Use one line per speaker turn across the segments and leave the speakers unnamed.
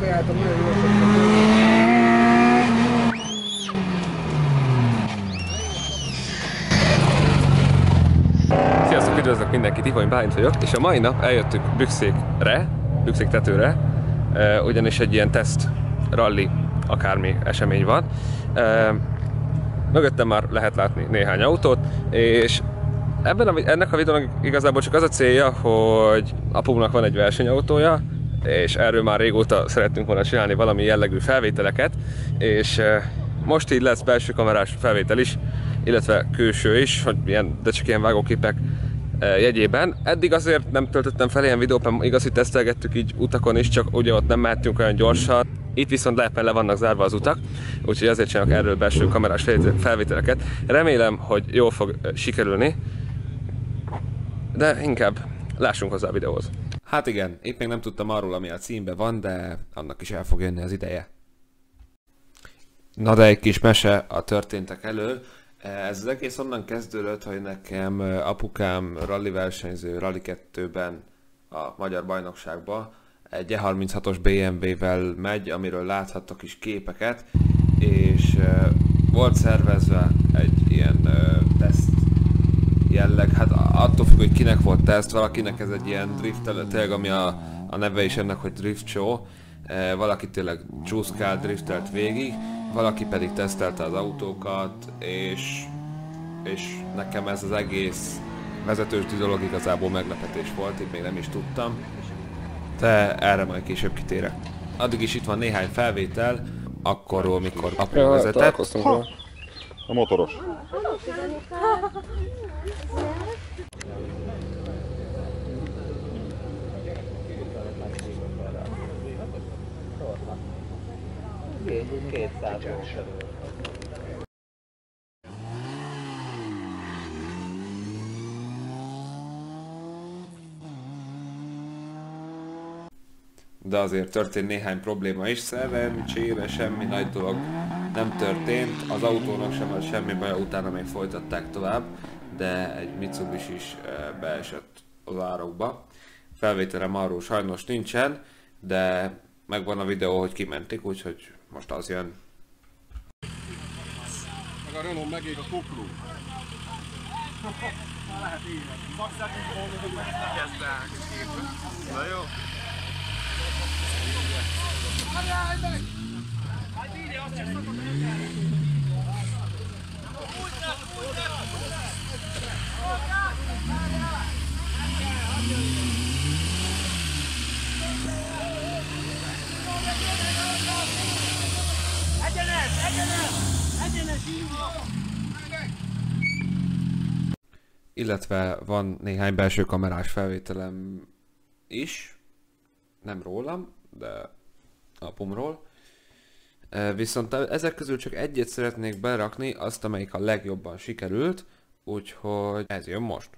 kajáltam, nagyon jó
Sziasztok, üdvözlök mindenkit, Ivany Bálint vagyok, és a mai nap eljöttük Bükszékre, Bükszék tetőre, eh, ugyanis egy ilyen teszt, rally, akármi esemény van. Eh, Mögöttem már lehet látni néhány autót, és ebben a, ennek a videónak igazából csak az a célja, hogy apunknak van egy versenyautója, és erről már régóta szerettünk volna csinálni valami jellegű felvételeket, és eh, most így lesz belső kamerás felvétel is, illetve külső is, hogy ilyen, de csak ilyen vágóképek eh, jegyében. Eddig azért nem töltöttem fel ilyen videót, mert igazi tesztelgettük így utakon is, csak ugye ott nem mehetünk olyan gyorsan. Itt viszont lepen le vannak zárva az utak, úgyhogy azért csinálok erről belső kamerás felvételeket. Remélem, hogy jól fog eh, sikerülni, de inkább lássunk hozzá a videóhoz. Hát igen, épp még nem tudtam arról, ami a címben van, de annak is el fog jönni az ideje. Na de egy kis mese a történtek elől. Ez az egész onnan kezdődött, hogy nekem apukám rally versenyző Rally 2-ben a magyar bajnokságba egy E36-os BMW-vel megy, amiről láthattok is képeket, és volt szervezve egy ilyen jelleg, hát attól függ, hogy kinek volt teszt, valakinek ez egy ilyen drift, tényleg ami a, a neve is ennek, hogy drift show, Eh, valaki tényleg csúszkál, driftelt végig, valaki pedig tesztelte az autókat, és, és nekem ez az egész vezetős dolog igazából meglepetés volt, itt még nem is tudtam, de erre majd később kitérek. Addig is itt van néhány felvétel, akkorról, mikor apu
Ja,
vezetett.
A motoros.
de azért történt néhány probléma is, szerencsére semmi nagy dolog nem történt, az autónak sem volt semmi baj, utána még folytatták tovább, de egy Mitsubishi is eh, beesett az árokba. Felvételem arról sajnos nincsen, de megvan a videó, hogy kimentik, úgyhogy most az jön.
Meg a Renault megég a kupló. Na jó.
Illetve van néhány belső kamerás felvételem is, nem rólam, de apumról. Viszont ezek közül csak egyet szeretnék berakni, azt amelyik a legjobban sikerült, úgyhogy ez jön most.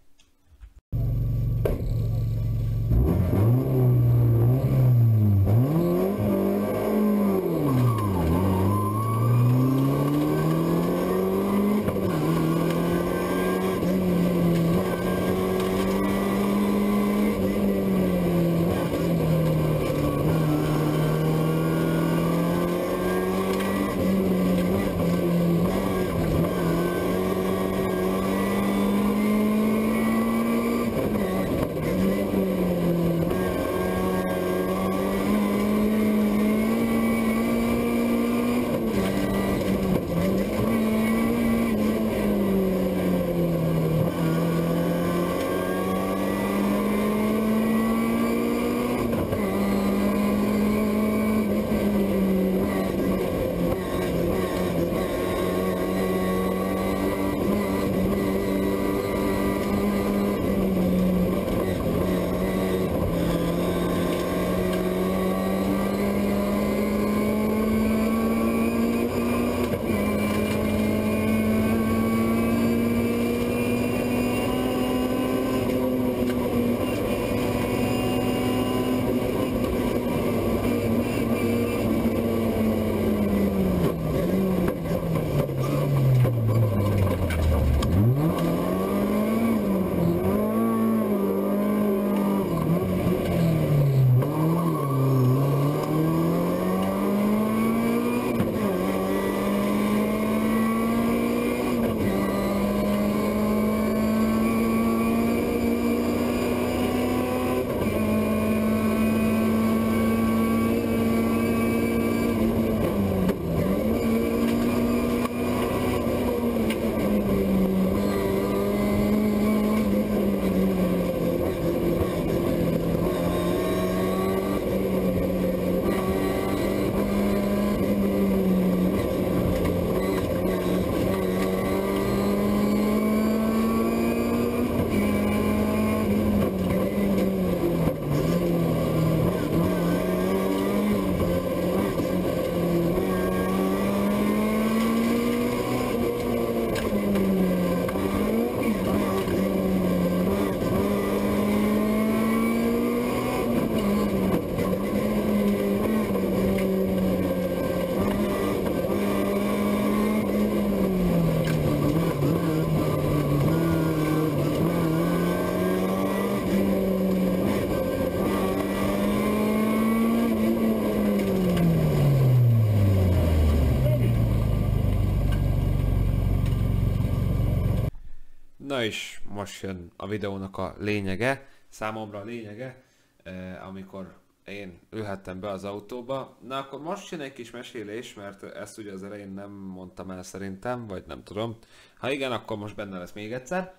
Na és most jön a videónak a lényege, számomra a lényege, eh, amikor én ülhettem be az autóba. Na akkor most jön egy kis mesélés, mert ezt ugye az elején nem mondtam el szerintem, vagy nem tudom. Ha igen, akkor most benne lesz még egyszer.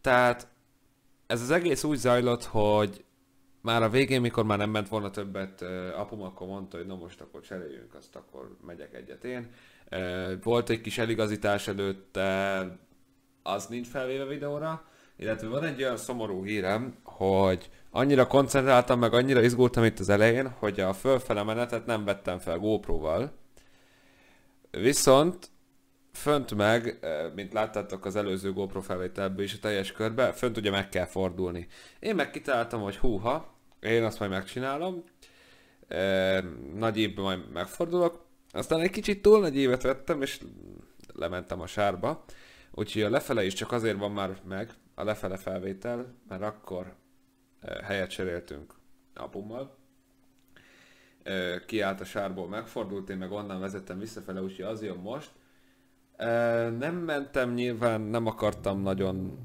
Tehát ez az egész úgy zajlott, hogy már a végén, mikor már nem ment volna többet, eh, apum akkor mondta, hogy na most akkor cseréljünk, azt akkor megyek egyet én. Eh, Volt egy kis eligazítás előtte, az nincs felvéve videóra, illetve van egy olyan szomorú hírem, hogy annyira koncentráltam, meg annyira izgultam itt az elején, hogy a fölfele menetet nem vettem fel GoPro-val. Viszont fönt meg, eh, mint láttátok az előző GoPro felvételből is a teljes körbe, fönt ugye meg kell fordulni. Én meg kitaláltam, hogy húha, én azt majd megcsinálom, e, nagy évben majd megfordulok, aztán egy kicsit túl nagy évet vettem, és lementem a sárba. Úgyhogy a lefele is csak azért van már meg, a lefele felvétel, mert akkor e, helyet cseréltünk apummal. E, kiállt a sárból, megfordult, én meg onnan vezettem visszafele, úgyhogy az jön most. E, nem mentem nyilván, nem akartam nagyon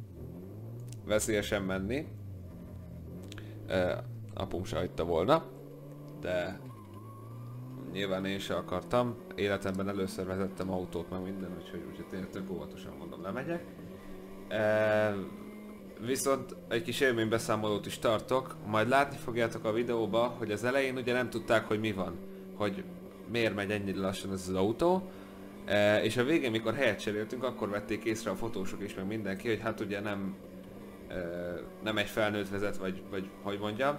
veszélyesen menni. Apum se hagyta volna, de nyilván én se akartam. Életemben először vezettem autót, meg minden, úgyhogy, úgyhogy tényleg tök óvatosan mondom, lemegyek. E, viszont egy kis élménybeszámolót is tartok, majd látni fogjátok a videóba, hogy az elején ugye nem tudták, hogy mi van, hogy miért megy ennyire lassan ez az autó, e, és a végén, mikor helyet cseréltünk, akkor vették észre a fotósok is, meg mindenki, hogy hát ugye nem, e, nem egy felnőtt vezet, vagy, vagy hogy mondjam,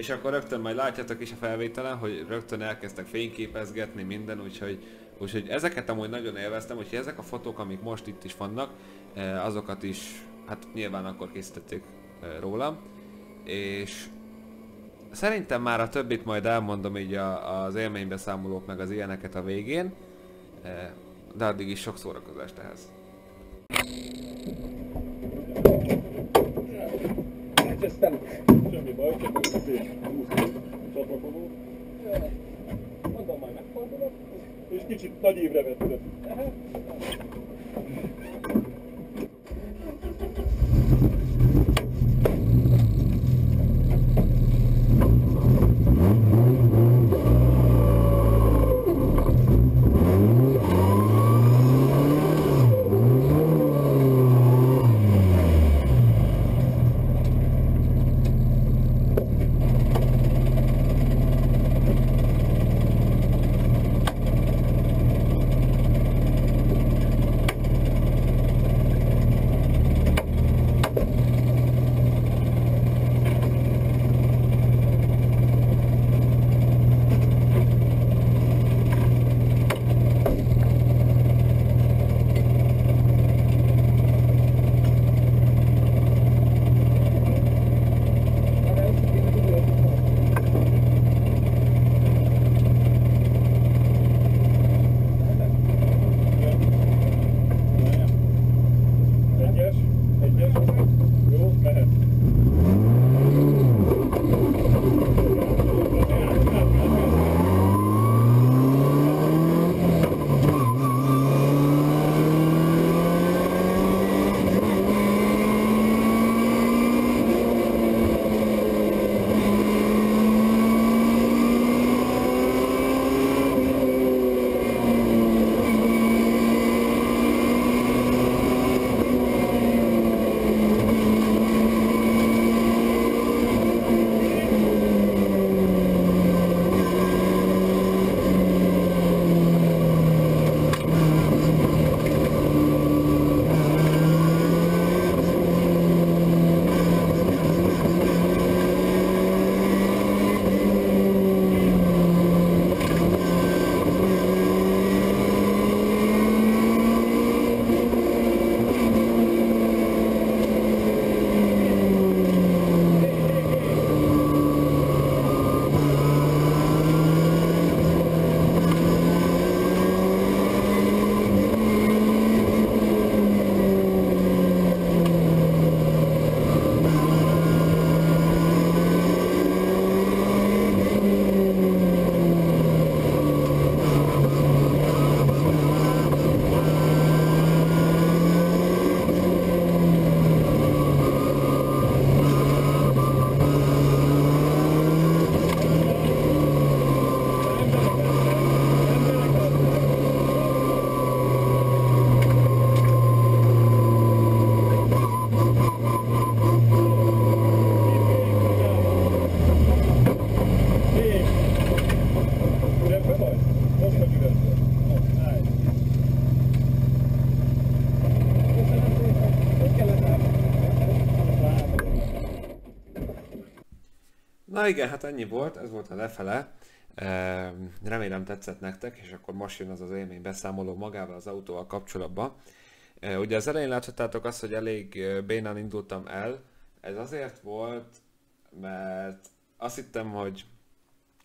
és akkor rögtön majd látjátok is a felvételen, hogy rögtön elkezdtek fényképezgetni minden, úgyhogy, úgyhogy ezeket amúgy nagyon élveztem, úgyhogy ezek a fotók, amik most itt is vannak, eh, azokat is, hát nyilván akkor készítették eh, rólam, és szerintem már a többit majd elmondom így a, az élménybeszámolók meg az ilyeneket a végén, eh, de addig is sok szórakozást ehhez.
Hát semmi úszni, úszni csatlakozó. Mondom, majd megfordulok, és kicsit nagy évre vetted.
Igen, hát ennyi volt, ez volt a lefele. Ehm, Remélem tetszett nektek, és akkor most jön az az élmény beszámoló magával az autóval kapcsolatban. E, Ugye az elején láthattátok azt, hogy elég bénán indultam el. Ez azért volt, mert azt hittem, hogy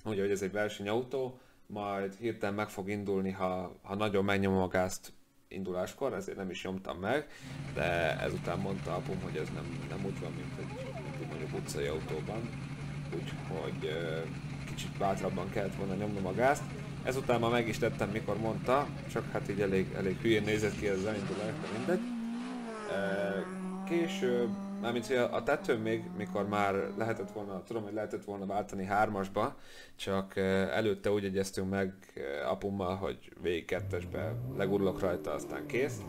ugye, hogy ez egy versenyautó, majd hirtelen meg fog indulni, ha, ha nagyon megnyomom a gázt induláskor, ezért nem is nyomtam meg, de ezután mondta apum, hogy ez nem, nem úgy van, mint egy, egy mondjuk utcai autóban, úgyhogy kicsit bátrabban kellett volna nyomnom a gázt. Ezután már meg is tettem, mikor mondta, csak hát így elég, elég hülyén nézett ki ez az elindulás, de mindegy. Később, mármint hogy a tetőn még, mikor már lehetett volna, tudom, hogy lehetett volna váltani hármasba, csak előtte úgy egyeztünk meg apummal, hogy végig kettesbe legurulok rajta, aztán kész.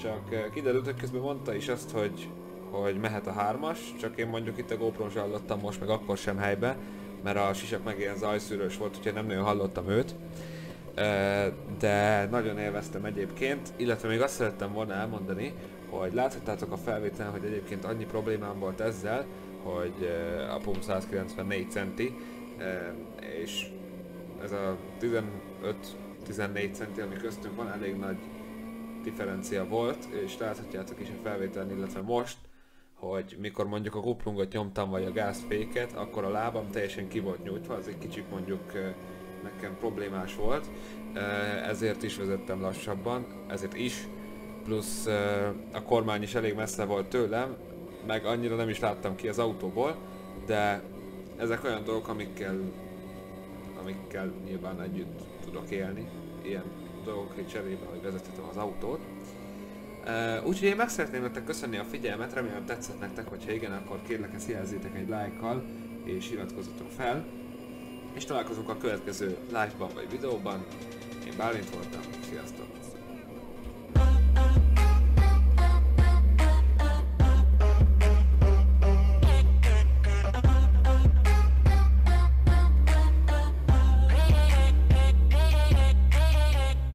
Csak kiderült, hogy közben mondta is azt, hogy, hogy mehet a hármas, csak én mondjuk itt a GoPro-n hallottam most, meg akkor sem helybe, mert a sisak meg ilyen zajszűrős volt, úgyhogy nem nagyon hallottam őt. De nagyon élveztem egyébként, illetve még azt szerettem volna elmondani, hogy láthattátok a felvételen, hogy egyébként annyi problémám volt ezzel, hogy a pump 194 centi, és ez a 15-14 centi, ami köztünk van, elég nagy differencia volt, és láthatjátok is a felvételen, illetve most, hogy mikor mondjuk a kuplungot nyomtam, vagy a gázféket, akkor a lábam teljesen ki volt nyújtva, az egy kicsit mondjuk nekem problémás volt, ezért is vezettem lassabban, ezért is, plusz a kormány is elég messze volt tőlem, meg annyira nem is láttam ki az autóból, de ezek olyan dolgok, amikkel, amikkel nyilván együtt tudok élni, ilyen dolgok cserébe, hogy vezethetem az autót. Úgyhogy én meg szeretném nektek köszönni a figyelmet, remélem tetszett nektek, hogyha igen, akkor kérlek ezt jelzzétek egy lájkkal, és iratkozzatok fel. És találkozunk a következő live-ban vagy videóban. Én Bálint voltam, sziasztok!